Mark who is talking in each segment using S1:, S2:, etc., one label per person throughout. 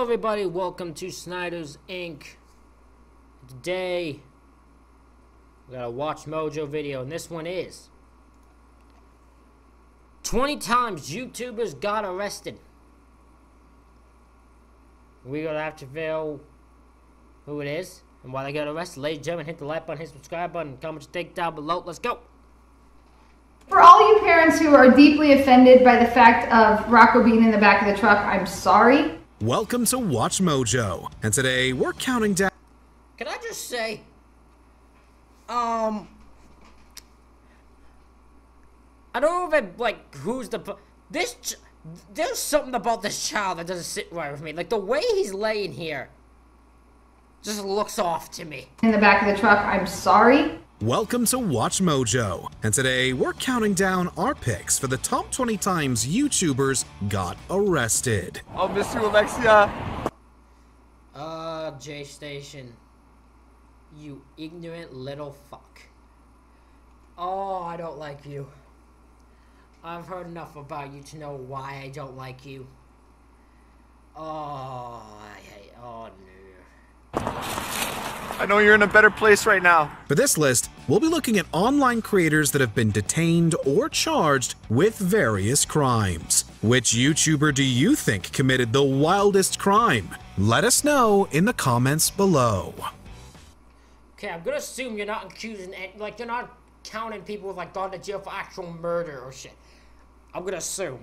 S1: Hello, everybody. Welcome to Snyder's Inc. Today, we got a Watch Mojo video, and this one is 20 times YouTubers got arrested. We're going to have to feel who it is and why they got arrested. Ladies and gentlemen, hit the like button, hit the subscribe button, comment your take down below. Let's go.
S2: For all you parents who are deeply offended by the fact of Rocco being in the back of the truck, I'm sorry Welcome to Watch Mojo, and today we're counting down. Can I just
S1: say, um, I don't know even like who's the this. There's something about this child that doesn't sit right with me. Like the way he's laying here, just looks off to me. In the back of the truck, I'm
S2: sorry. Welcome to Watch Mojo, and today we're counting down our picks for the top 20 times YouTubers got arrested. I'll miss
S1: you, Alexia. Uh, J Station, you ignorant little fuck. Oh, I don't like you. I've heard enough about you to know why I don't like you. Oh, I hate.
S2: Oh no. I know you're in a better place right now. For this list, we'll be looking at online creators that have been detained or charged with various crimes. Which YouTuber do you think committed the wildest crime? Let us know in the comments below.
S1: Okay, I'm gonna assume you're not accusing, like, you're not counting people who've, like, gone to jail for actual murder or shit. I'm gonna assume.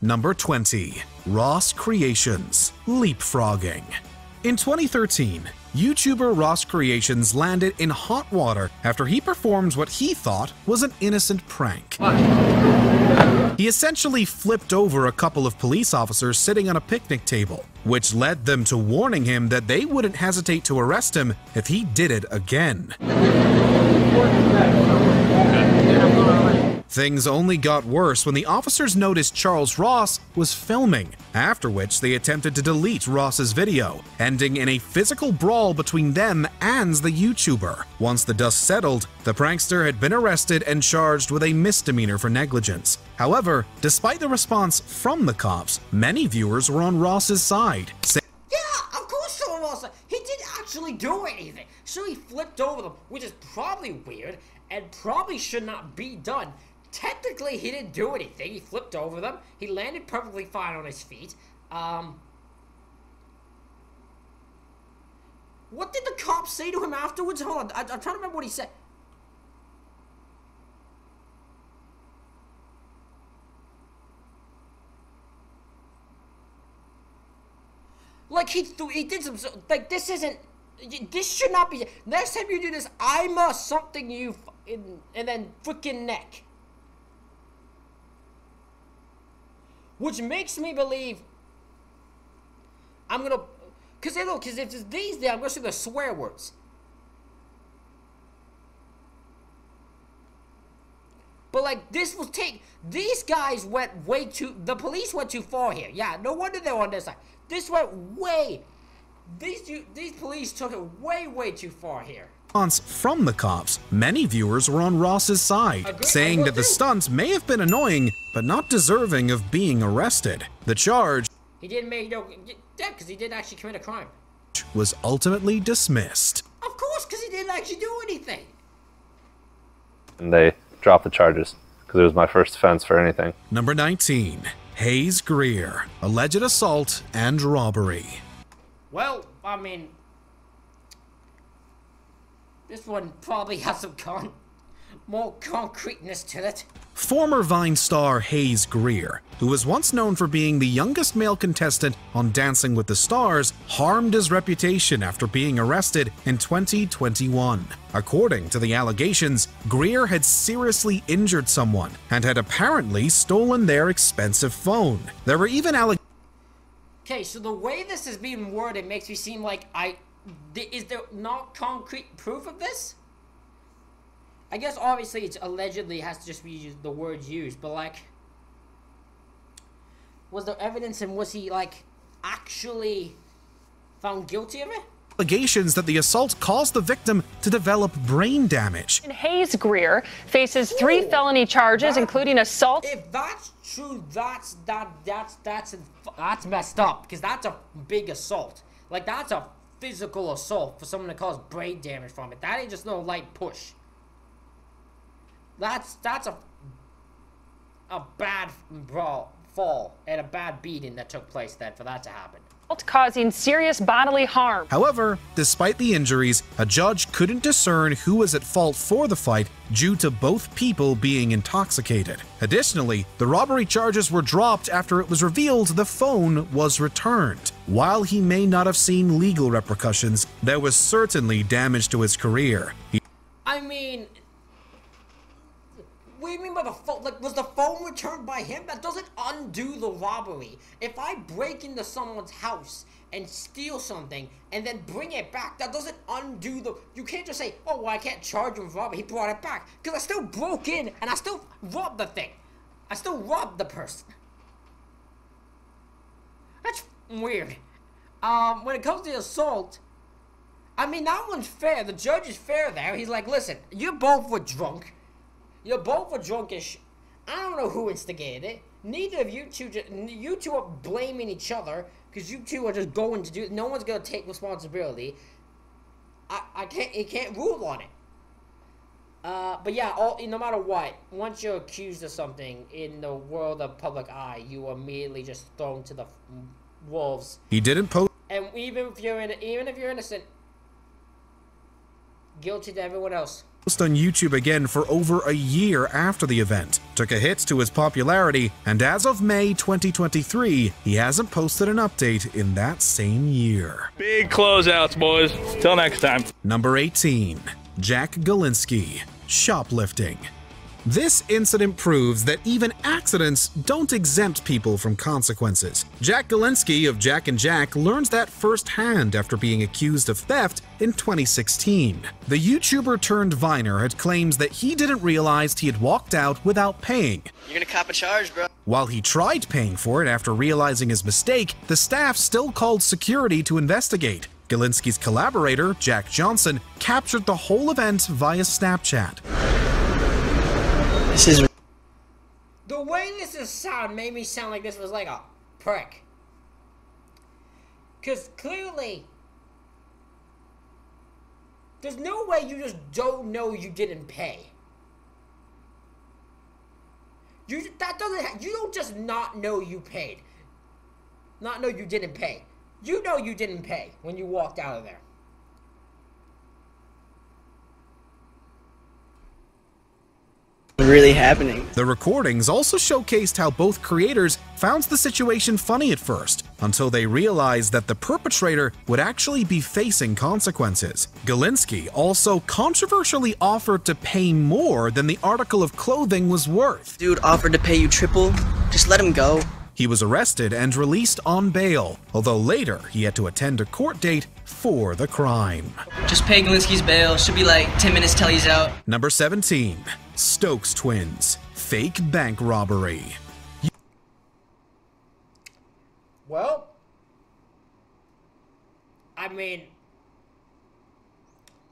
S2: Number 20. Ross Creations Leapfrogging. In 2013, YouTuber Ross Creations landed in hot water after he performed what he thought was an innocent prank. He essentially flipped over a couple of police officers sitting on a picnic table, which led them to warning him that they wouldn't hesitate to arrest him if he did it again. Things only got worse when the officers noticed Charles Ross was filming, after which they attempted to delete Ross's video, ending in a physical brawl between them and the YouTuber. Once the dust settled, the prankster had been arrested and charged with a misdemeanor for negligence. However, despite the response from the cops, many viewers were on Ross's side,
S1: he didn't actually do anything. So he flipped over them, which is probably weird and probably should not be done. Technically, he didn't do anything. He flipped over them. He landed perfectly fine on his feet. Um, what did the cop say to him afterwards? Hold on, I, I'm trying to remember what he said. Like he threw, he did some like this isn't this should not be next time you do this I'm a something you in, and then freaking neck. which makes me believe I'm gonna, cause look, cause if it's these days, I'm gonna see the swear words. But like this will take these guys went way too the police went too far here. Yeah, no wonder they're on this side. This went way these these police took it way way too far here
S2: response from the cops, many viewers were on Ross's side, saying that the stunts may have been annoying, but not deserving of being arrested. The charge
S1: he didn't make no yeah, because he didn't actually commit a crime.
S2: Was ultimately dismissed. Of
S1: course, because he didn't actually do anything. And they dropped
S2: the charges because it was my first offense for anything. Number 19, Hayes Grier, alleged assault and robbery.
S1: Well, I mean, this one probably has some con more concreteness to it.
S2: Former Vine star Hayes Grier, who was once known for being the youngest male contestant on Dancing with the Stars, harmed his reputation after being arrested in 2021. According to the allegations, Grier had seriously injured someone and had apparently stolen their expensive phone. There were even allegations.
S1: Okay, so the way this is being worded makes me seem like I is there not concrete proof of this? I guess obviously it's allegedly has to just be the words used, but like, was there evidence and was he like actually found guilty of it?
S2: allegations that the assault caused the victim to develop brain damage.
S1: And Hayes Grier faces three Ooh, felony charges, that, including assault. If that's true, that's that that's that's that's messed up because that's a big assault. Like that's a physical assault for someone to cause brain damage from it. That ain't just no light push. That's that's a a bad brawl fall and a bad beating that took place then for that to happen
S2: causing serious bodily harm. However, despite the injuries, a judge couldn't discern who was at fault for the fight due to both people being intoxicated. Additionally, the robbery charges were dropped after it was revealed the phone was returned. While he may not have seen legal repercussions, there was certainly damage to his career. He
S1: I mean, do you mean by the phone? Like, was the phone returned by him? That doesn't undo the robbery. If I break into someone's house and steal something and then bring it back, that doesn't undo the... You can't just say, oh, well, I can't charge him with robbery. He brought it back. Because I still broke in and I still robbed the thing. I still robbed the person. That's weird. Um, when it comes to assault, I mean, that one's fair. The judge is fair there. He's like, listen, you both were drunk. You are both a drunk as sh- I don't know who instigated it. Neither of you two, just, you two are blaming each other because you two are just going to do. No one's gonna take responsibility. I, I can't, you can't rule on it. Uh, but yeah, all, no matter what, once you're accused of something in the world of public eye, you are immediately just thrown to the wolves.
S2: He didn't post.
S1: And even if you're in, even if you're innocent, guilty to everyone else
S2: on YouTube again for over a year after the event, took a hit to his popularity, and as of May 2023, he hasn't posted an update in that same year.
S1: Big closeouts, boys. Till next
S2: time. Number 18. Jack Gilinsky, Shoplifting. This incident proves that even accidents don't exempt people from consequences. Jack Gilinsky of Jack and Jack learns that firsthand after being accused of theft in 2016. The YouTuber turned Viner had claims that he didn't realize he had walked out without paying. You're gonna cop a charge, bro. While he tried paying for it after realizing his mistake, the staff still called security to investigate. Gilinsky's collaborator, Jack Johnson, captured the whole event via Snapchat. This is.
S1: The way this is sound made me sound like this was like a prick. Because clearly, there's no way you just don't know you didn't pay. You that doesn't. You don't just not know you paid. Not know you didn't pay. You know you didn't pay when you walked out of there.
S2: really happening. The recordings also showcased how both creators found the situation funny at first, until they realized that the perpetrator would actually be facing consequences. Gilinsky also controversially offered to pay more than the article of clothing was worth. Dude offered to pay you triple, just let him go. He was arrested and released on bail, although later he had to attend a court date for the crime.
S1: Just pay Gilinsky's bail. Should be like 10 minutes till he's out.
S2: Number 17. Stokes Twins, fake bank robbery.
S1: Well, I mean,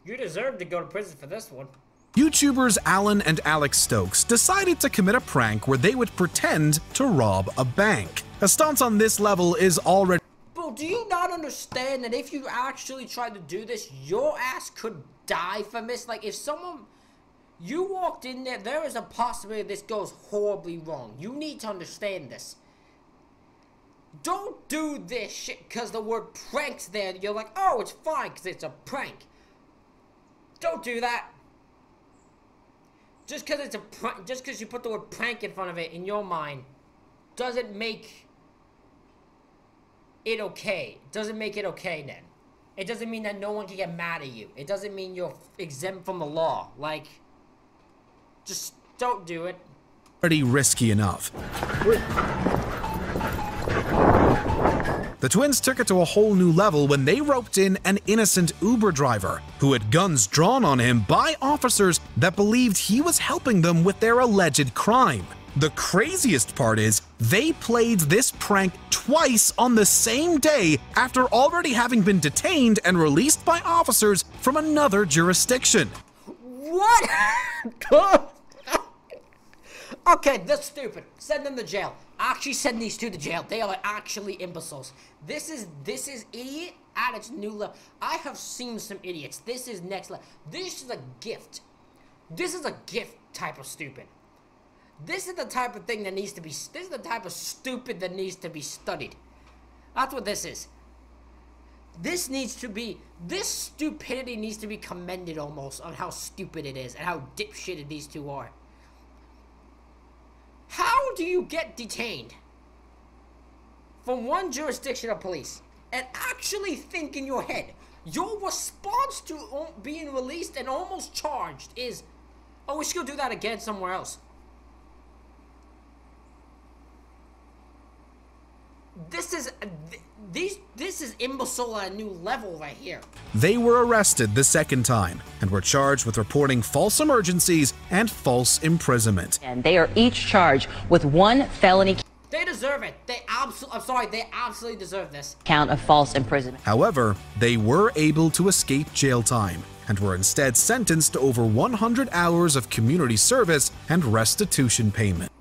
S1: you deserve to go to prison for this one.
S2: YouTubers Alan and Alex Stokes decided to commit a prank where they would pretend to rob a bank. A stance on this level is already-
S1: Bro, do you not understand that if you actually tried to do this, your ass could die from this? Like, if someone- you walked in there. There is a possibility this goes horribly wrong. You need to understand this. Don't do this shit because the word prank's there. You're like, oh, it's fine because it's a prank. Don't do that. Just because it's a prank, just because you put the word prank in front of it in your mind, doesn't make it okay. Doesn't make it okay, then. It doesn't mean that no one can get mad at you. It doesn't mean you're exempt from the law. Like, just don't do it.
S2: Pretty risky enough. Wait. The twins took it to a whole new level when they roped in an innocent Uber driver who had guns drawn on him by officers that believed he was helping them with their alleged crime. The craziest part is, they played this prank twice on the same day after already having been detained and released by officers from another jurisdiction. What?
S1: okay, that's stupid. Send them to jail. Actually send these two to jail. They are actually imbeciles. This is this is idiot at its new level. I have seen some idiots. This is next level. This is a gift. This is a gift type of stupid. This is the type of thing that needs to be this is the type of stupid that needs to be studied. That's what this is this needs to be this stupidity needs to be commended almost on how stupid it is and how dipshitted these two are. How do you get detained from one jurisdiction of police and actually think in your head your response to being released and almost charged is, oh, we should go do that again somewhere else. This is these this is imbecile on a new level right here.
S2: They were arrested the second time and were charged with reporting false emergencies and false imprisonment. And they are each charged with one felony.
S1: They deserve it. They absolutely, I'm sorry, they absolutely deserve this.
S2: Count of false imprisonment. However, they were able to escape jail time and were instead sentenced to over 100 hours of community service and restitution payment.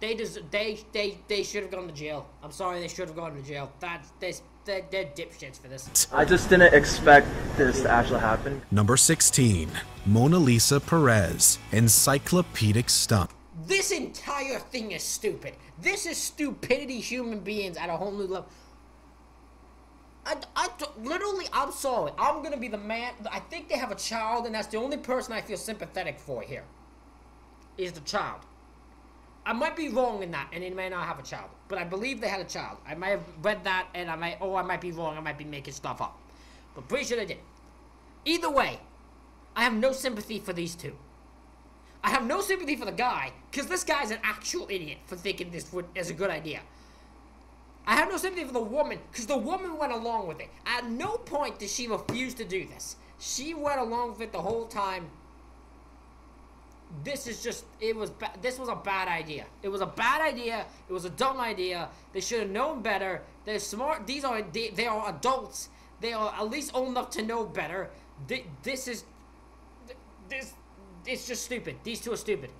S1: They des- they they they should have gone to jail. I'm sorry, they should have gone to jail. That's this. They're, they're dipshits for this. I just didn't expect
S2: this to actually happen. Number 16, Monalisa Perez, encyclopedic stump.
S1: This entire thing is stupid. This is stupidity, human beings at a whole new level. I, I literally, I'm sorry. I'm gonna be the man. I think they have a child, and that's the only person I feel sympathetic for here. Is the child. I might be wrong in that, and they may not have a child, but I believe they had a child. I might have read that, and I might, oh, I might be wrong. I might be making stuff up, but pretty sure they did. Either way, I have no sympathy for these two. I have no sympathy for the guy, because this guy is an actual idiot for thinking this would, is a good idea. I have no sympathy for the woman, because the woman went along with it. At no point did she refuse to do this. She went along with it the whole time, this is just it was ba- this was a bad idea. It was a bad idea. It was a dumb idea. They should have known better. They're smart. These are they, they are adults. They are at least old enough to know better. Th- this is this it's just stupid. These two are stupid.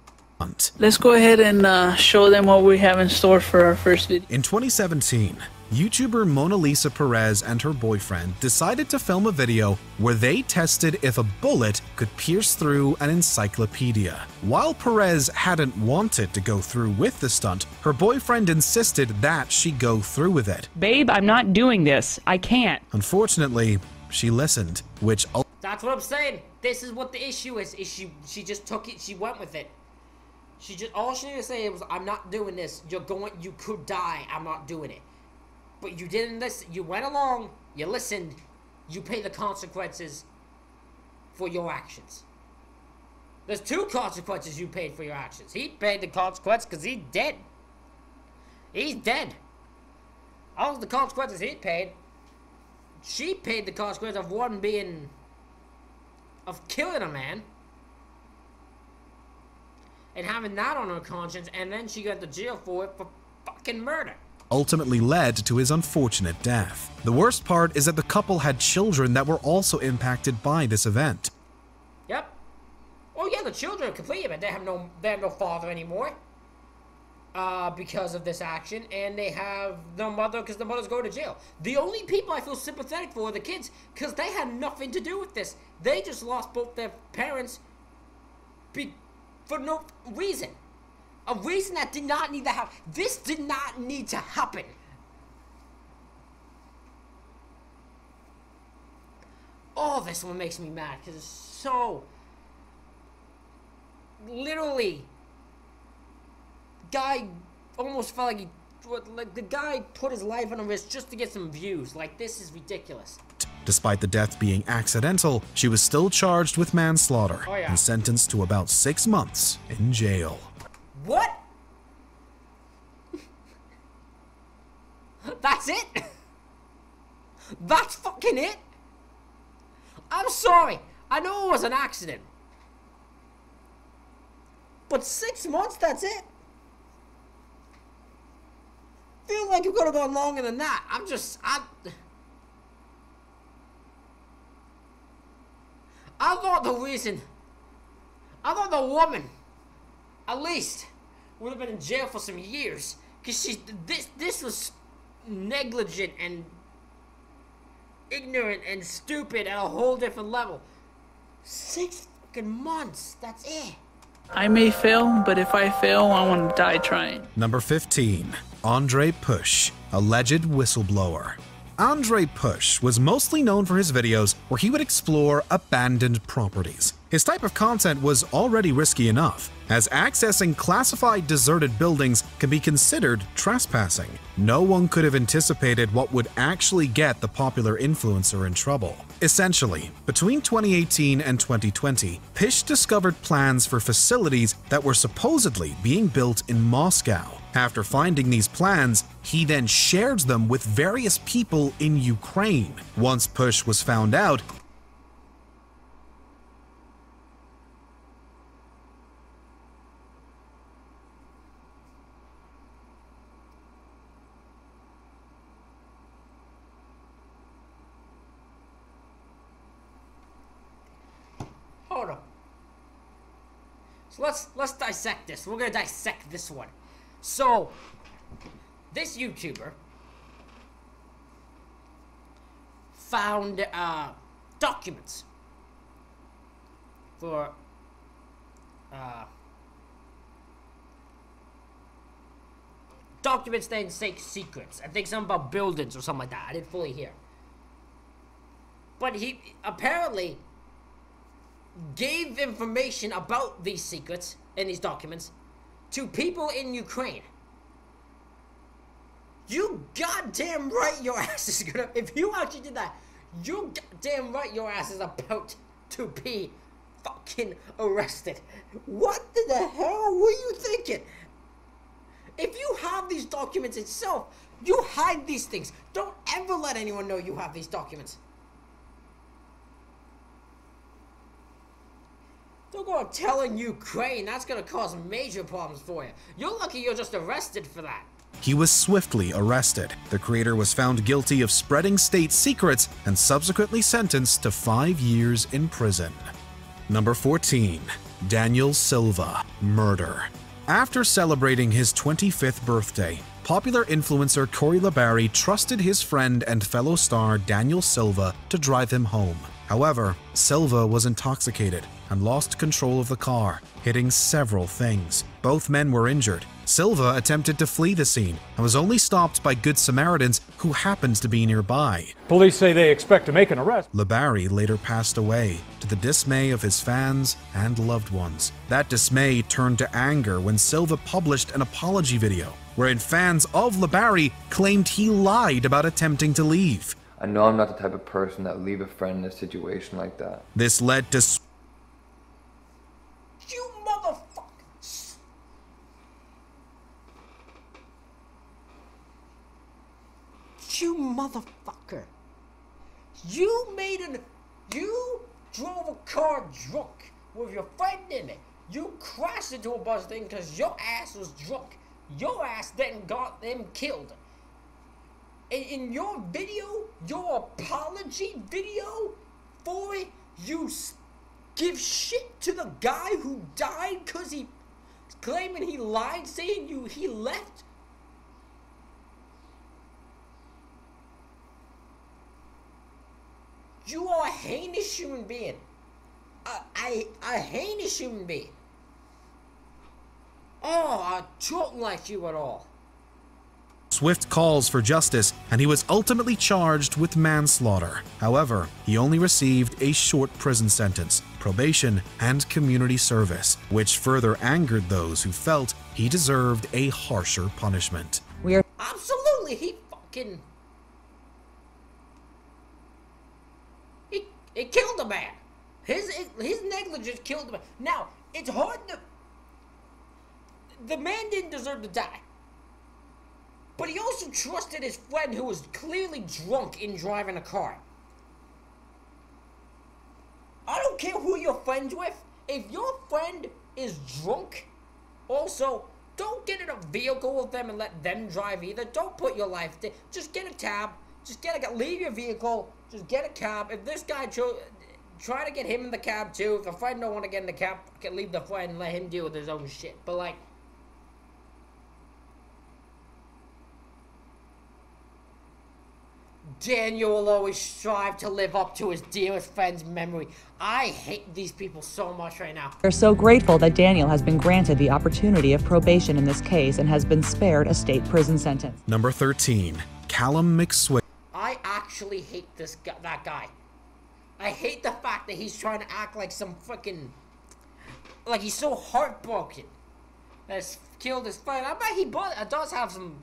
S2: Let's go ahead and uh, show them what we have in store for our first video. In 2017, YouTuber Monalisa Perez and her boyfriend decided to film a video where they tested if a bullet could pierce through an encyclopedia. While Perez hadn't wanted to go through with the stunt, her boyfriend insisted that she go through with it.
S1: Babe, I'm not doing this. I can't.
S2: Unfortunately, she listened, which. That's
S1: what I'm saying. This is what the issue is. Is she she just took it? She went with it. She just all she needed to say was, "I'm not doing this. You're going. You could die. I'm not doing it." But you didn't listen. You went along. You listened. You pay the consequences for your actions. There's two consequences you paid for your actions. He paid the consequence because he's dead. He's dead. All the consequences he paid. She paid the consequence of one being of killing a man and having that on her conscience, and then she got to jail for it for fucking murder.
S2: Ultimately led to his unfortunate death. The worst part is that the couple had children that were also impacted by this event.
S1: Yep. Oh yeah, the children completely, but they have no they have no father anymore. Uh, because of this action, and they have the mother because the mother's going to jail. The only people I feel sympathetic for are the kids because they had nothing to do with this. They just lost both their parents be for no reason. A reason that did not need to happen. This did not need to happen. Oh, this one makes me mad because it's so literally guy almost felt like he like the guy put his life on the risk just to get some views. Like this is ridiculous.
S2: Despite the death being accidental, she was still charged with manslaughter oh, yeah. and sentenced to about six months in jail.
S1: What? That's it? That's fucking it? I'm sorry. I know it was an accident. But six months, that's it? Feel like you're could have gone longer than that. I'm just, I... i thought the reason. i thought the woman. At least would have been in jail for some years. Cause she this this was negligent and ignorant and stupid at a whole different level. Six fucking months. That's it.
S2: I may fail, but if I
S1: fail, I want to die trying.
S2: Number 15, Andre Push, alleged whistleblower. Andre Push was mostly known for his videos where he would explore abandoned properties. His type of content was already risky enough, as accessing classified deserted buildings can be considered trespassing. No one could have anticipated what would actually get the popular influencer in trouble. Essentially, between 2018 and 2020, Pish discovered plans for facilities that were supposedly being built in Moscow. After finding these plans, he then shared them with various people in Ukraine. Once Push was found out,
S1: let's let's dissect this. We're gonna dissect this one. So, this YouTuber found uh, documents for uh, documents that say secrets. I think something about buildings or something like that. I didn't fully hear. But he apparently gave information about these secrets and these documents to people in Ukraine. You goddamn right your ass is gonna. If you actually did that, you goddamn right your ass is about to be fucking arrested. What the hell were you thinking? If you have these documents itself, you hide these things. Don't ever let anyone know you have these documents. Don't go telling Ukraine that's gonna cause major problems for you. You're lucky you're just arrested for that.
S2: He was swiftly arrested. The creator was found guilty of spreading state secrets and subsequently sentenced to five years in prison. Number 14. Daniel Silva Murder After celebrating his 25th birthday, popular influencer Corey La Barrie trusted his friend and fellow star Daniel Silva to drive him home. However, Silva was intoxicated and lost control of the car, hitting several things. Both men were injured. Silva attempted to flee the scene and was only stopped by good Samaritans who happened to be nearby. Police say they expect to make an arrest. La Barrie later passed away, to the dismay of his fans and loved ones. That dismay turned to anger when Silva published an apology video, wherein fans of La Barrie claimed he lied about attempting to leave. I know I'm not the type of person that would leave a friend in a situation like that. This led to
S1: You motherfucker. You made an. You drove a car drunk with your friend in it. You crashed into a bus thing because your ass was drunk. Your ass then got them killed. And in your video, your apology video for it, you give shit to the guy who died because he claiming he lied, saying you he left You are a heinous human being. A, a, a heinous human being. Oh, I don't like you at all.
S2: Swift calls for justice, and he was ultimately charged with manslaughter. However, he only received a short prison sentence, probation, and community service, which further angered those who felt he deserved a harsher punishment. We're
S1: absolutely he fucking It killed the man. His his negligence killed the man. Now it's hard to. The man didn't deserve to die. But he also trusted his friend who was clearly drunk in driving a car. I don't care who you're friends with. If your friend is drunk, also, don't get in a vehicle with them and let them drive either. Don't put your life there. Just get a cab. Just get a leave your vehicle just get a cab. If this guy chose, try to get him in the cab too. If the friend don't want to get in the cab, can leave the friend and let him deal with his own shit. But like. Daniel will always strive to live up to his dearest friend's memory. I
S2: hate these people so much right now. they are so grateful that Daniel has been granted the opportunity of probation in this case and has been spared a state prison sentence. Number 13, Callum McSway
S1: actually hate this guy, that guy. I hate the fact that he's trying to act like some fucking, like he's so heartbroken. That's killed his friend. I bet he uh, does have some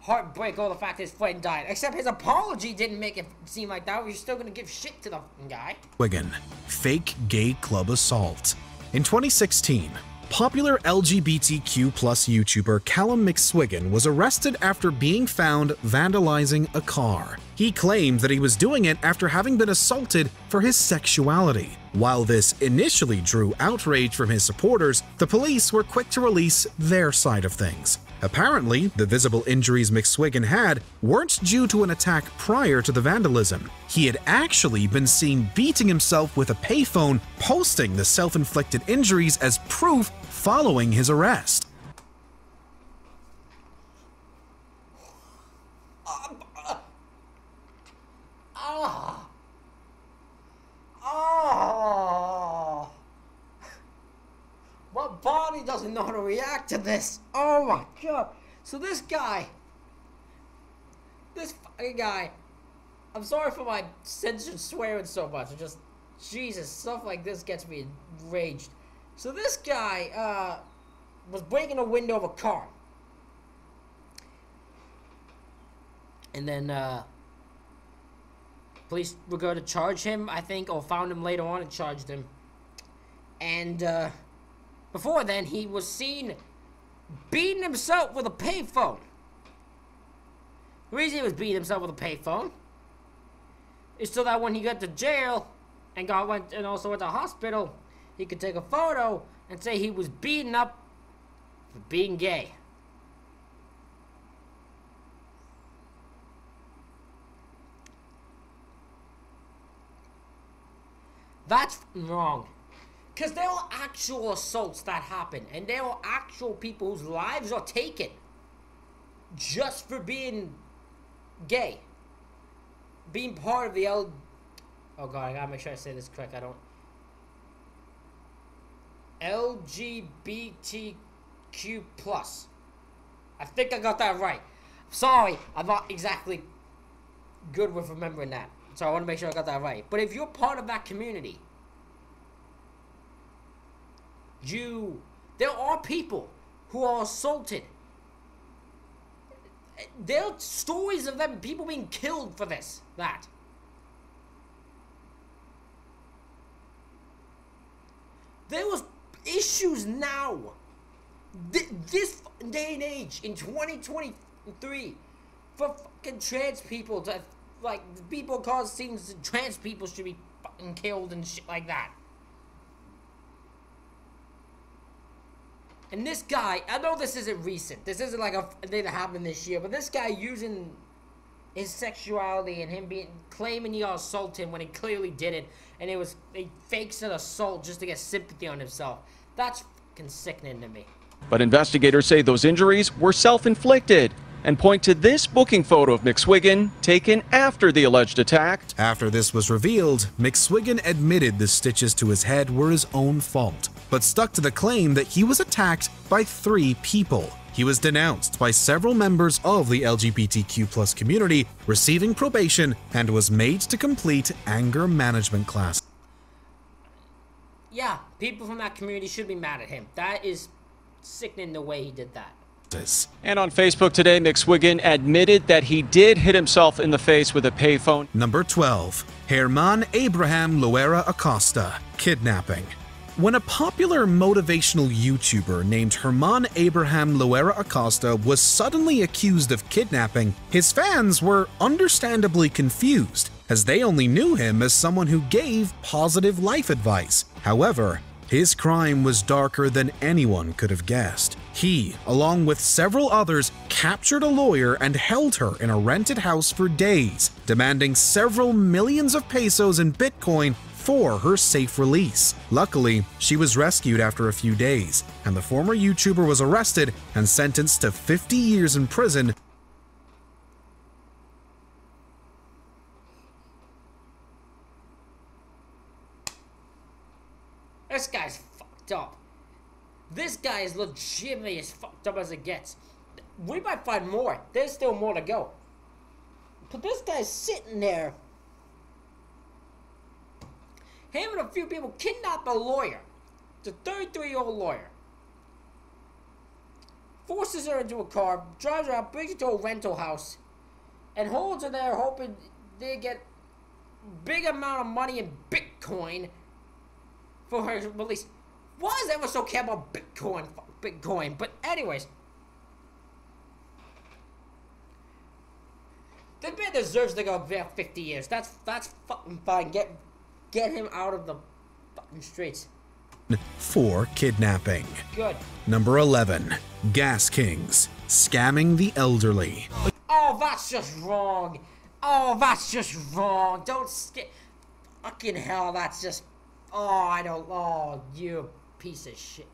S1: heartbreak over the fact his friend died. Except his apology didn't make it seem like that. We're still gonna give shit to the guy.
S2: Wigan, fake gay club assault. In 2016, Popular LGBTQ plus YouTuber Callum McSwiggan was arrested after being found vandalizing a car. He claimed that he was doing it after having been assaulted for his sexuality. While this initially drew outrage from his supporters, the police were quick to release their side of things. Apparently, the visible injuries McSwiggan had weren't due to an attack prior to the vandalism. He had actually been seen beating himself with a payphone, posting the self-inflicted injuries as proof following his arrest.
S1: doesn't know how to react to this. Oh my god. So this guy, this fucking guy, I'm sorry for my censored swearing so much. just, Jesus, stuff like this gets me enraged. So this guy uh, was breaking the window of a car. And then uh, police were going to charge him, I think, or found him later on and charged him. And uh, before then, he was seen beating himself with a payphone. The reason he was beating himself with a payphone is so that when he got to jail and got went and also went to hospital, he could take a photo and say he was beaten up for being gay. That's wrong. Because there are actual assaults that happen, and there are actual people whose lives are taken just for being gay, being part of the L. Oh god, I gotta make sure I say this correct. I don't. LGBTQ plus. I think I got that right. Sorry, I'm not exactly good with remembering that, so I want to make sure I got that right. But if you're part of that community you, There are people who are assaulted. There are stories of them, people being killed for this, that. There was issues now. Th this day and age, in 2023, for fucking trans people to, like, people cause things trans people should be fucking killed and shit like that. And this guy, I know this isn't recent. This isn't like a thing that happened this year, but this guy using his sexuality and him being claiming he assaulted him when he clearly didn't, and it was he fakes an assault just to get sympathy on himself. That's fucking sickening to me.
S2: But investigators say those injuries were self-inflicted and point to this booking photo of McSwiggan taken after the alleged attack. After this was revealed, McSwiggan admitted the stitches to his head were his own fault, but stuck to the claim that he was attacked by three people. He was denounced by several members of the LGBTQ community, receiving probation, and was made to complete anger management class.
S1: Yeah, people from that community should be mad at him. That is sickening the way he did that.
S2: And on Facebook today, McSwiggan admitted that he did hit himself in the face with a payphone. Number 12, Herman Abraham Loera Acosta, kidnapping. When a popular motivational YouTuber named Herman Abraham Loera Acosta was suddenly accused of kidnapping, his fans were understandably confused, as they only knew him as someone who gave positive life advice. However, his crime was darker than anyone could have guessed. He, along with several others, captured a lawyer and held her in a rented house for days, demanding several millions of pesos in Bitcoin for her safe release. Luckily, she was rescued after a few days, and the former YouTuber was arrested and sentenced to 50 years in prison
S1: guy is legitimately as fucked up as it gets. We might find more. There's still more to go. But this guy's sitting there. Him and a few people kidnap a lawyer. The 33 year old lawyer. Forces her into a car, drives her out, brings her to a rental house, and holds her there hoping they get big amount of money in Bitcoin for her release. Why does everyone so care about Bitcoin? Bitcoin. But anyways. The man deserves to go there 50 years. That's that's fucking fine. Get get him out of the fucking streets.
S2: For kidnapping. Good. Number 11. Gas Kings. Scamming the elderly.
S1: Oh, that's just wrong. Oh, that's just wrong. Don't skip. Fucking hell, that's just. Oh, I don't. Oh, you piece of shit.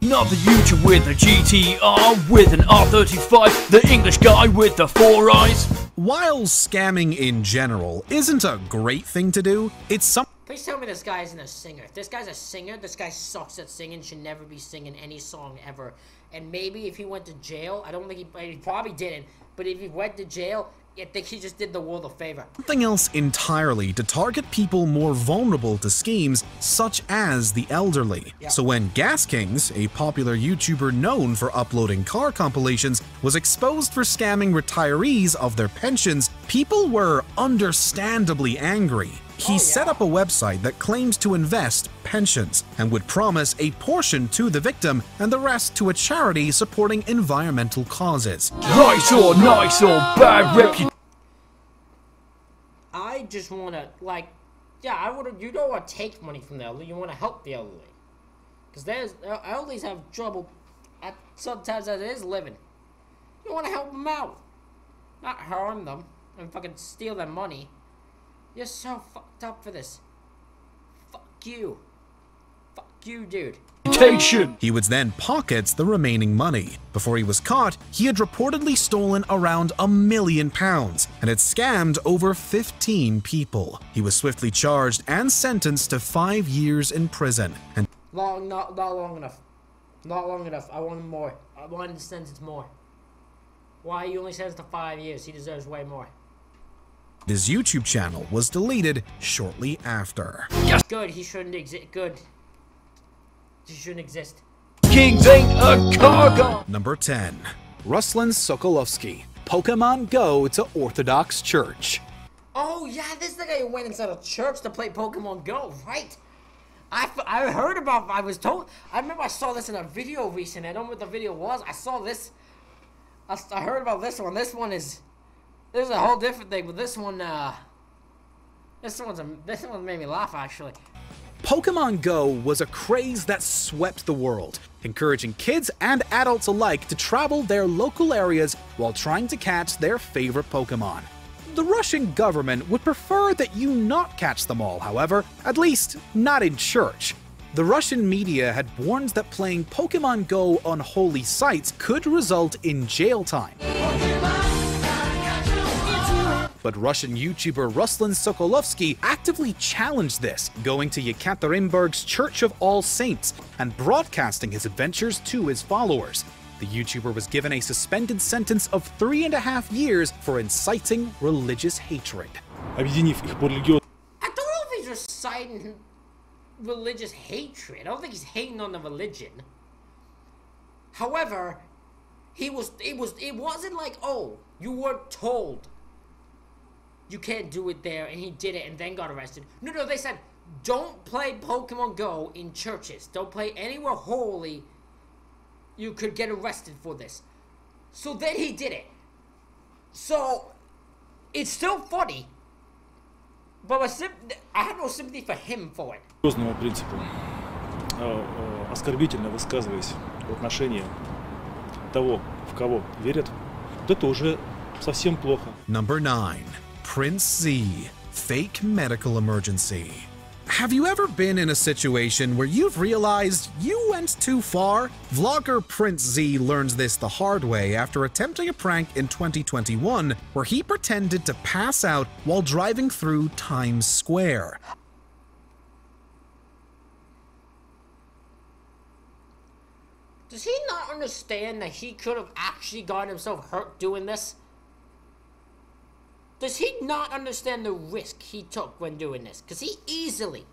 S1: Another YouTuber with a
S2: GTR, with an R35, the English guy with the four eyes. While scamming in general isn't a great thing to do, it's some.
S1: Please tell me this guy isn't a singer. If this guy's a singer, this guy sucks at singing, should never be singing any song ever. And maybe if he went to jail, I don't think he, he probably didn't, but if he went to jail, think he just did the world a favor.
S2: Something else entirely to target people more vulnerable to schemes, such as the elderly. So when Gas Kings, a popular YouTuber known for uploading car compilations, was exposed for scamming retirees of their pensions, people were understandably angry. He oh, yeah. set up a website that claims to invest pensions and would promise a portion to the victim and the rest to a charity supporting environmental causes. Nice or nice or bad oh. reputation.
S1: I just want to, like, yeah, I would. You don't want to take money from the elderly. You want to help the elderly, because there's elderly have trouble. At, sometimes as it is living, you want to help them out, not harm them and fucking steal their money. You're so fucked up for this. Fuck you. Fuck you, dude.
S2: He would then pockets the remaining money. Before he was caught, he had reportedly stolen around a million pounds and had scammed over 15 people. He was swiftly charged and sentenced to five years in prison. And
S1: long, not, not long enough. Not long enough. I want more. I want to sentence more. Why are you only sentenced to five years? He deserves way more.
S2: This YouTube channel was deleted shortly after.
S1: Yes. Good, he shouldn't exist. Good. He shouldn't exist.
S2: King ain't Number 10. Ruslan Sokolovsky, Pokemon Go to Orthodox Church.
S1: Oh yeah, this is the guy who went inside a church to play Pokemon Go, right? I, I heard about, I was told, I remember I saw this in a video recently, I don't know what the video was, I saw this, I, I heard about this one, this one is, this is a whole different thing, but this one, uh, this one's a, this one made me laugh actually.
S2: Pokemon Go was a craze that swept the world, encouraging kids and adults alike to travel their local areas while trying to catch their favorite Pokemon. The Russian government would prefer that you not catch them all, however, at least not in church. The Russian media had warned that playing Pokemon Go on holy sites could result in jail time. Pokemon! but Russian YouTuber Ruslan Sokolovsky actively challenged this, going to Yekaterinburg's Church of All Saints and broadcasting his adventures to his followers. The YouTuber was given a suspended sentence of three and a half years for inciting religious hatred. I don't know
S1: if he's reciting religious hatred. I don't think he's hating on the religion. However, he was it was it wasn't like, oh, you were told you can't do it there, and he did it and then got arrested. No, no, they said, don't play Pokemon Go in churches. Don't play anywhere holy. You could get arrested for this. So then he did it. So, it's still funny. But I have no sympathy for him for it.
S2: Серьезного принципа. Оскорбительно высказываясь в отношении того, в кого верят, это уже совсем плохо. Number nine. Prince Z Fake Medical Emergency. Have you ever been in a situation where you've realized you went too far? Vlogger Prince Z learns this the hard way after attempting a prank in 2021 where he pretended to pass out while driving through Times Square.
S1: Does he not understand that he could have actually gotten himself hurt doing this? Does he not understand the risk he took when doing this? Because he easily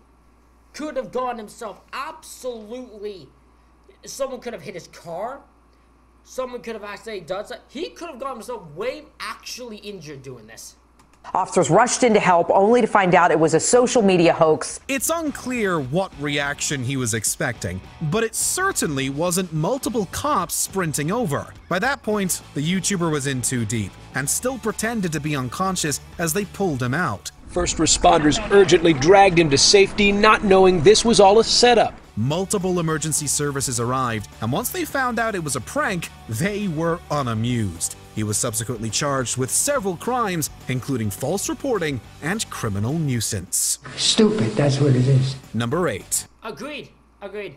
S1: could have gone himself absolutely. Someone could have hit his car. Someone could have actually done something. He could have gone himself way actually injured doing this. Officers rushed in to help, only to find out it was a social media hoax.
S2: It's unclear what reaction he was expecting, but it certainly wasn't multiple cops sprinting over. By that point, the YouTuber was in too deep and still pretended to be unconscious as they pulled him out. First responders urgently dragged him to safety, not knowing this was all a setup. Multiple emergency services arrived, and once they found out it was a prank, they were unamused. He was subsequently charged with several crimes, including false reporting and criminal nuisance. Stupid, that's what it is. Number 8.
S1: Agreed, agreed.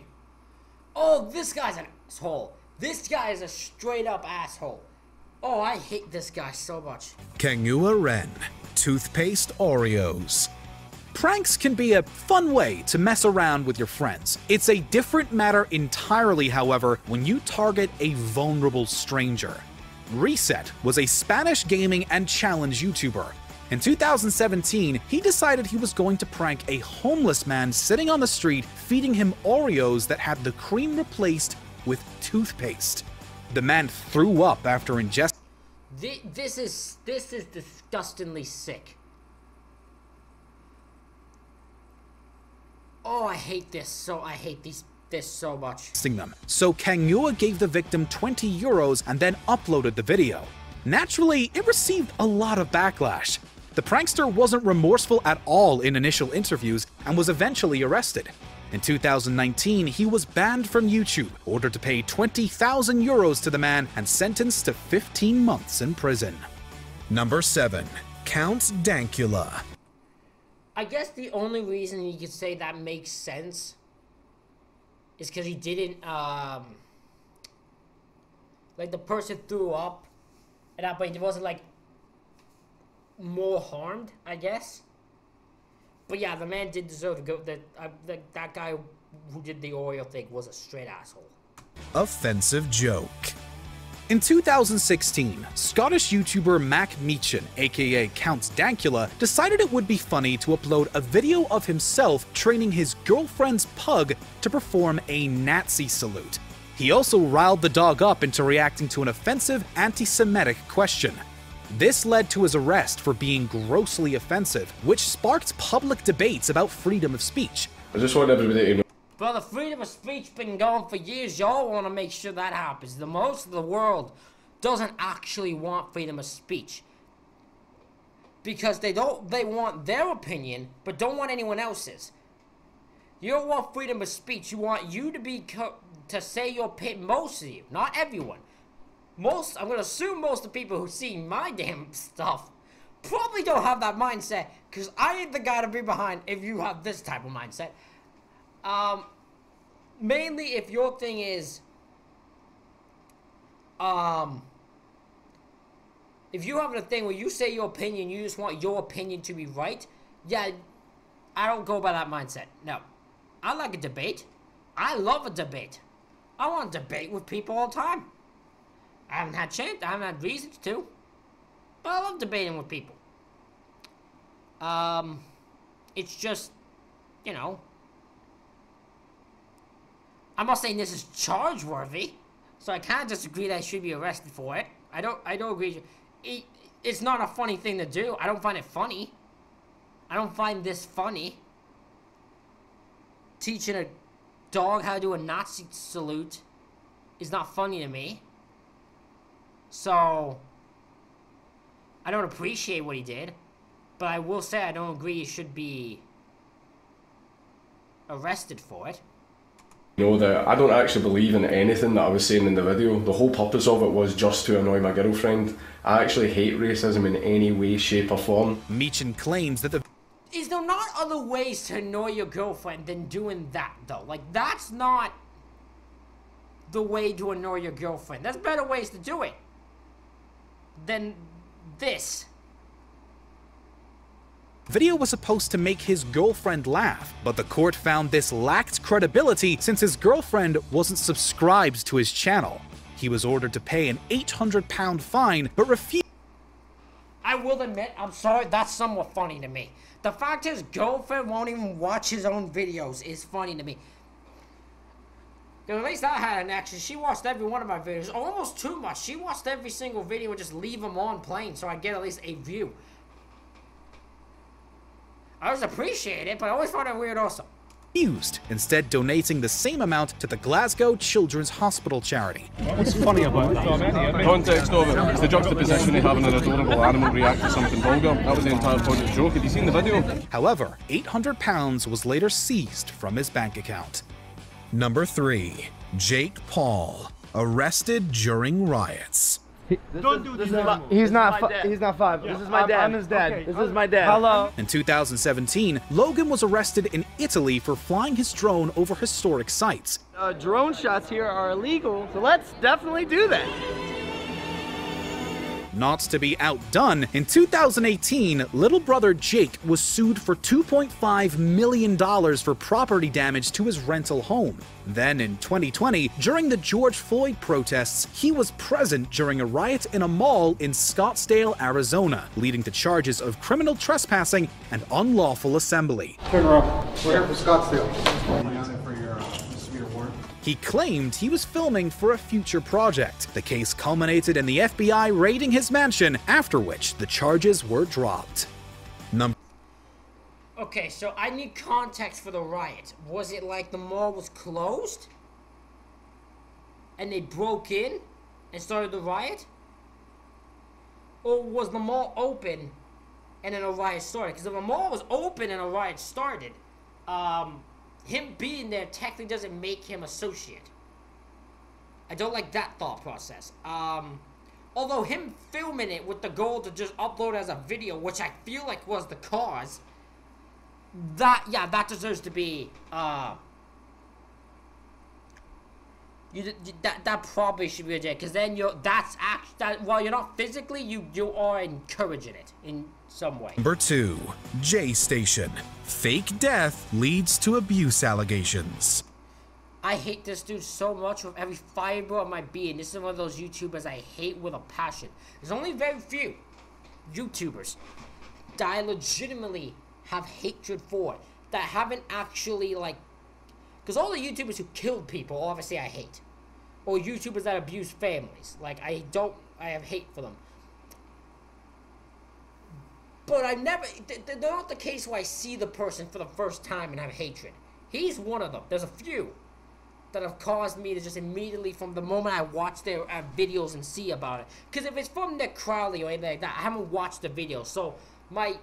S1: Oh, this guy's an asshole. This guy is a straight up asshole. Oh, I hate this guy so much.
S2: Kanghua Ren, Toothpaste Oreos. Pranks can be a fun way to mess around with your friends. It's a different matter entirely, however, when you target a vulnerable stranger. Reset was a Spanish gaming and challenge YouTuber. In 2017, he decided he was going to prank a homeless man sitting on the street feeding him Oreos that had the cream replaced with toothpaste. The man threw up after ingesting.
S1: This is this is disgustingly sick. Oh, I hate this. So I hate these this so much.
S2: Them. So Kanghua gave the victim 20 euros and then uploaded the video. Naturally, it received a lot of backlash. The prankster wasn't remorseful at all in initial interviews and was eventually arrested. In 2019, he was banned from YouTube, ordered to pay 20,000 euros to the man, and sentenced to 15 months in prison. Number 7. Count Dankula
S1: I guess the only reason you could say that makes sense is because he didn't, um, like the person threw up at that point. It wasn't like more harmed, I guess. But yeah, the man did deserve to go. That uh, that, that guy who did the Oreo thing was a straight asshole.
S2: Offensive joke. In 2016, Scottish YouTuber Mark Meechan, aka Count Dankula, decided it would be funny to upload a video of himself training his girlfriend's pug to perform a Nazi salute. He also riled the dog up into reacting to an offensive, anti Semitic question. This led to his arrest for being grossly offensive, which sparked public debates about freedom of speech. I just want everybody to know
S1: but the freedom of speech been gone for years. Y'all want to make sure that happens. The most of the world doesn't actually want freedom of speech because they don't they want their opinion but don't want anyone else's you don't want freedom of speech you want you to be to say your opinion most of you not everyone most i'm going to assume most of the people who see my damn stuff probably don't have that mindset because i ain't the guy to be behind if you have this type of mindset um, mainly if your thing is, um, if you have a thing where you say your opinion, you just want your opinion to be right, yeah, I don't go by that mindset. No. I like a debate. I love a debate. I want to debate with people all the time. I haven't had chance, I haven't had reasons to. But I love debating with people. Um, it's just, you know, I'm not saying this is charge worthy, so I can't disagree that I should be arrested for it. I don't. I don't agree. It, it's not a funny thing to do. I don't find it funny. I don't find this funny. Teaching a dog how to do a Nazi salute is not funny to me. So, I don't appreciate what he did, but I will say I don't agree he should be arrested for it know that I don't actually believe in anything that I was saying in the video. The whole
S2: purpose of it was just to annoy my girlfriend. I actually hate racism in any way, shape, or form. Meechan claims that the
S1: is there not other ways to annoy your girlfriend than doing that though? Like that's not the way to annoy your girlfriend. There's better ways to do it than this.
S2: Video was supposed to make his girlfriend laugh, but the court found this lacked credibility since his girlfriend wasn't subscribed to his channel. He was ordered to pay an 800 pound fine, but refused.
S1: I will admit, I'm sorry, that's somewhat funny to me. The fact his girlfriend won't even watch his own videos is funny to me. Because at least I had an action. She watched every one of my videos, almost too much. She watched every single video and just leave them on playing so I get at least a view. I was appreciated, but I always found it weird also.
S2: Used, instead donating the same amount to the Glasgow Children's Hospital charity. What's funny about that? Context of it is the juxtaposition of having an adorable animal react to something vulgar. That was the entire point of the joke. Have you seen the video? However, £800 was later seized from his bank account. Number 3. Jake Paul, arrested during riots. Don't is, do this. this he's not. He's not five. Yeah. This is my dad. I'm, I'm his dad. Okay. This
S1: is my dad. Hello.
S2: In 2017, Logan was arrested in Italy for flying his drone over historic sites.
S1: Uh, drone shots here are illegal, so let's definitely do
S2: that. Not to be outdone, in 2018, little brother Jake was sued for $2.5 million for property damage to his rental home. Then in 2020, during the George Floyd protests, he was present during a riot in a mall in Scottsdale, Arizona, leading to charges of criminal trespassing and unlawful assembly. Turn around. We're here for Scottsdale. He claimed he was filming for a future project. The case culminated in the FBI raiding his mansion, after which the charges were dropped. Number
S1: Okay, so I need context for the riot. Was it like the mall was closed? And they broke in and started the riot? Or was the mall open and then a riot started? Because if the mall was open and a riot started, um, him being there technically doesn't make him associate. I don't like that thought process. Um, although him filming it with the goal to just upload as a video, which I feel like was the cause, that yeah, that deserves to be uh, you, that that probably should be a J, because then you're that's act that while you're not physically, you you are encouraging it in some
S2: way. Number two, J Station. Fake death leads to abuse allegations.
S1: I hate this dude so much with every fiber of my being. This is one of those YouTubers I hate with a passion. There's only very few YouTubers that I legitimately have hatred for that haven't actually like because all the YouTubers who killed people, obviously, I hate. Or YouTubers that abuse families. Like, I don't, I have hate for them. But i never, they're not the case where I see the person for the first time and have hatred. He's one of them. There's a few that have caused me to just immediately, from the moment I watch their uh, videos and see about it. Because if it's from Nick Crowley or anything like that, I haven't watched the video. So, my,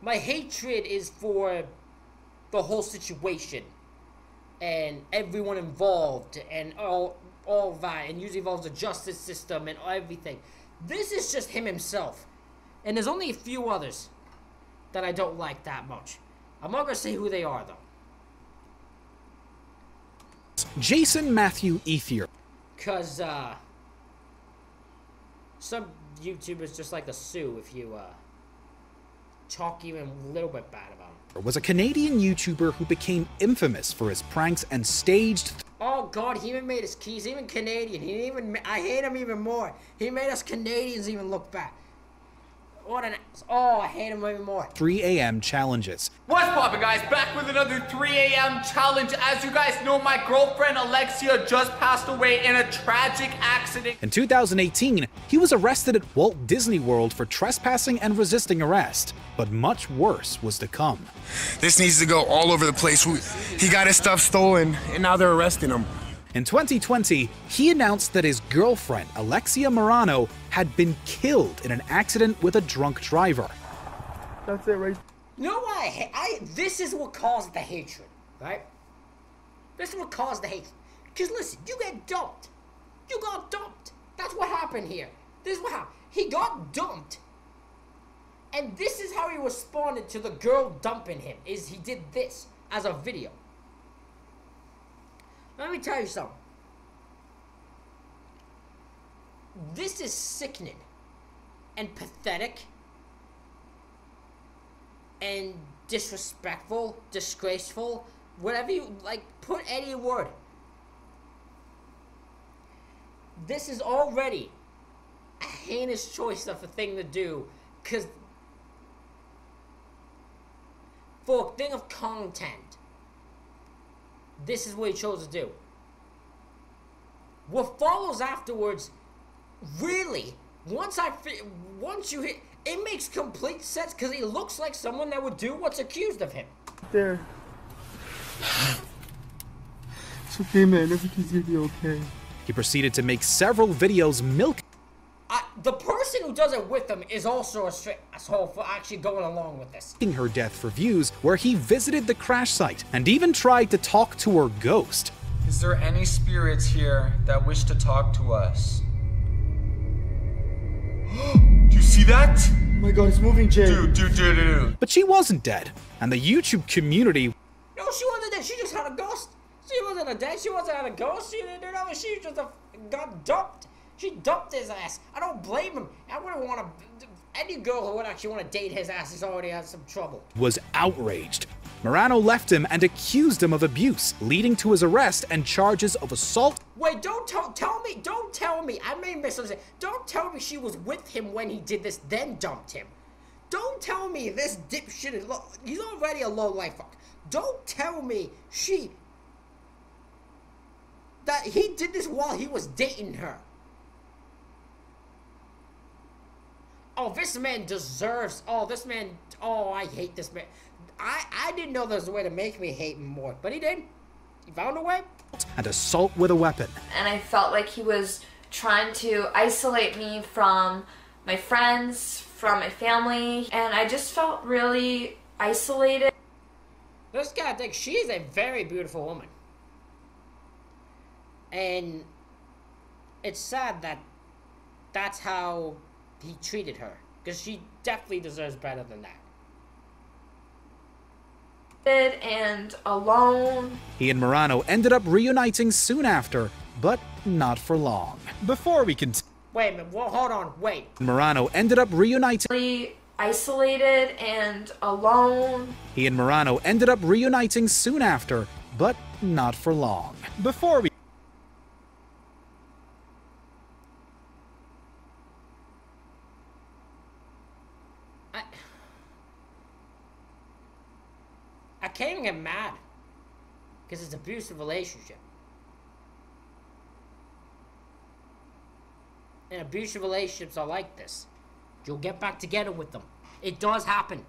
S1: my hatred is for the whole situation and everyone involved and all all that and usually involves the justice system and everything. This is just him himself. And there's only a few others that I don't like that much. I'm not gonna say who they are though.
S2: Jason Matthew Ethier.
S1: Cause uh some YouTubers just like to sue if you uh talk even a little bit bad about them
S2: was a Canadian YouTuber who became infamous for his pranks and staged.
S1: Oh God, he even made us. keys even Canadian. He even. I hate him even more. He made us Canadians even look bad. What an. Oh, I hate him even more.
S2: 3 a.m. challenges.
S1: What's poppin', guys? Back
S2: with another 3 a.m. challenge. As you guys know, my girlfriend Alexia just passed away in a tragic accident. In 2018, he was arrested at Walt Disney World for trespassing and resisting arrest. But much worse was to come. This needs to go all over the place. He got his stuff stolen, and now they're arresting him. In 2020, he announced that his girlfriend, Alexia Morano, had been killed in an accident with a drunk driver. That's
S1: it, right? No, I, I this is what caused the hatred, right? This is what caused the hatred. Because listen, you get dumped. You got dumped. That's what happened here. This is what happened. He got dumped. And this is how he responded to the girl dumping him, is he did this as a video. Let me tell you something. This is sickening and pathetic and disrespectful, disgraceful, whatever you like, put any word. This is already a heinous choice of a thing to do because for a thing of content this is what he chose to do. What follows afterwards, really, once I once you hit, it makes complete sense because he looks like someone that would do what's accused of him. There. It's okay, man. Everything's gonna be okay.
S2: He proceeded to make several videos milk
S1: does it with them is also a straight asshole for actually going along with this.
S2: Her death for views, where he visited the crash site and even tried to talk to her ghost. Is there any spirits here that wish to talk to us? Do you see that? Oh my god, it's moving, Jay. Dude, dude, dude, dude. But she wasn't dead, and the YouTube community.
S1: No, she wasn't dead. She just had a ghost. She wasn't a dead. She wasn't had a ghost. She didn't do nothing. She just got dumped. She dumped his ass. I don't blame him. I wouldn't want to. Any girl who would actually want to date his ass has already had some trouble.
S2: Was outraged. Morano left him and accused him of abuse, leading to his arrest and charges of assault.
S1: Wait, don't tell, tell me, don't tell me. I may misunderstand. Don't tell me she was with him when he did this, then dumped him. Don't tell me this dipshit is low. He's already a low life fuck. Don't tell me she that he did this while he was dating her. oh, this man deserves, oh, this man, oh, I hate this man. I, I didn't know there was a way to make me hate him more, but he did. He found a way.
S2: And assault with a weapon.
S1: And I felt like he was trying to isolate me from my friends, from my family, and I just felt really isolated. This guy thinks she's a very beautiful woman. And it's sad that that's how he treated her. Because she definitely deserves better than that. And alone.
S2: He and Murano ended up reuniting soon after, but not for long. Before we can.
S1: Wait a minute. Well, hold on. Wait.
S2: Murano ended up reuniting. Isolated and alone. He and Murano ended up reuniting soon after, but not for long. Before we.
S1: can't even get mad. Because it's abusive relationship. And abusive relationships are like this. You'll get back together with them. It does happen.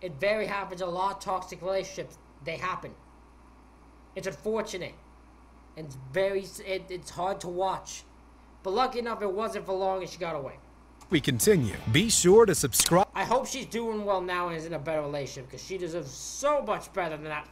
S1: It very happens. A lot of toxic relationships, they happen. It's unfortunate. And it's very, it, it's hard to watch. But lucky enough, it wasn't for long and she got away
S2: we continue. Be sure to subscribe.
S1: I hope she's doing well now and is in a better relationship because she deserves so much better than that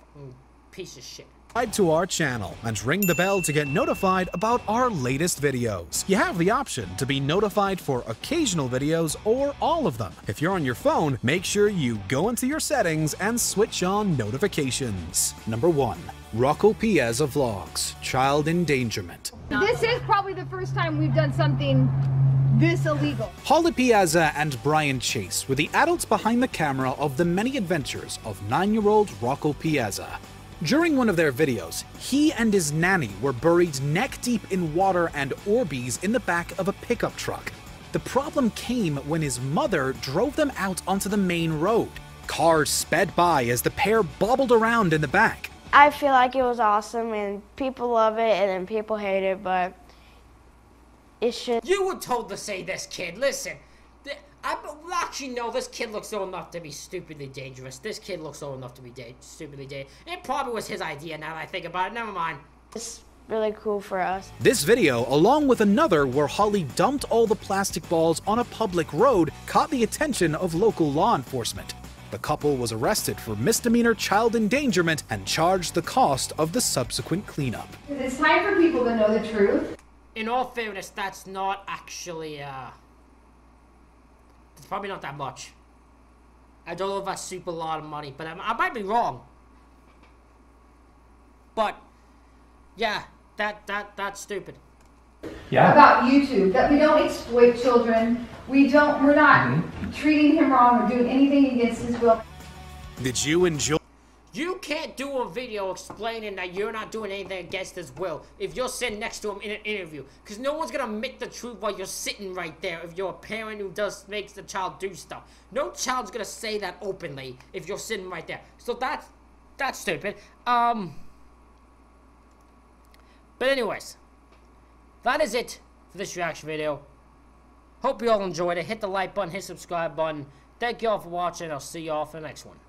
S1: piece of shit.
S2: Subscribe to our channel and ring the bell to get notified about our latest videos. You have the option to be notified for occasional videos or all of them. If you're on your phone, make sure you go into your settings and switch on notifications. Number 1. Rocco Piazza Vlogs, Child Endangerment. This is probably the first time we've done something this illegal. Holly Piazza and Brian Chase were the adults behind the camera of the many adventures of nine year old Rocco Piazza. During one of their videos, he and his nanny were buried neck deep in water and Orbeez in the back of a pickup truck. The problem came when his mother drove them out onto the main road. Cars sped by as the pair bobbled around in the back.
S1: I feel like it was awesome and people love it and then people hate it, but you were told to say this, kid. Listen, I actually know this kid looks old enough to be stupidly dangerous. This kid looks old enough to be da stupidly dangerous. It probably was his idea. Now that I think about it, never mind. This really cool for us.
S2: This video, along with another where Holly dumped all the plastic balls on a public road, caught the attention of local law enforcement. The couple was arrested for misdemeanor child endangerment and charged the cost of the subsequent cleanup. It's time for people to know the truth
S1: in all fairness, that's not actually, uh... It's probably not that much. I don't know if that's super lot of money, but I'm, I might be wrong. But, yeah, that, that, that's stupid.
S2: Yeah. About YouTube, that we don't exploit children. We don't, we're not mm -hmm. treating him wrong or doing anything against his will. Did you enjoy? You
S1: can't do a video explaining that you're not doing anything against his will if you're sitting next to him in an interview. Because no one's going to admit the truth while you're sitting right there if you're a parent who does makes the child do stuff. No child's going to say that openly if you're sitting right there. So that's, that's stupid. Um, but anyways, that is it for this reaction video. Hope you all enjoyed it. Hit the like button, hit subscribe button. Thank you all for watching. I'll see you all for the next one.